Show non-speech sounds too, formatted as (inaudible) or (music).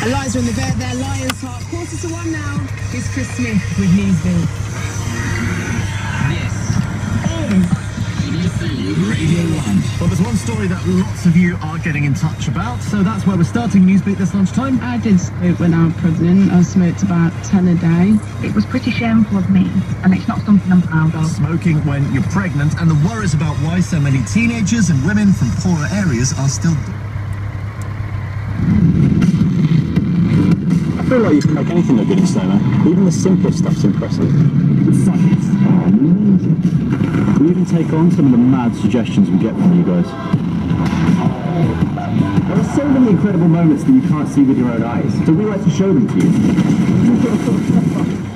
Spurs are in the bed there, Lions Heart. Quarter to one now. It's Chris Smith with Newsbeat. Radio 1. Well, there's one story that lots of you are getting in touch about, so that's where we're starting Newsbeat this lunchtime. I did smoke when I was pregnant. I smoked about 10 a day. It was pretty shameful of me, and it's not something I'm proud of. Smoking when you're pregnant, and the worries about why so many teenagers and women from poorer areas are still. Feel like you can make anything look good in man. Even the simplest stuff's impressive. We even take on some of the mad suggestions we get from you guys. There are so many incredible moments that you can't see with your own eyes, so we like to show them to you. (laughs)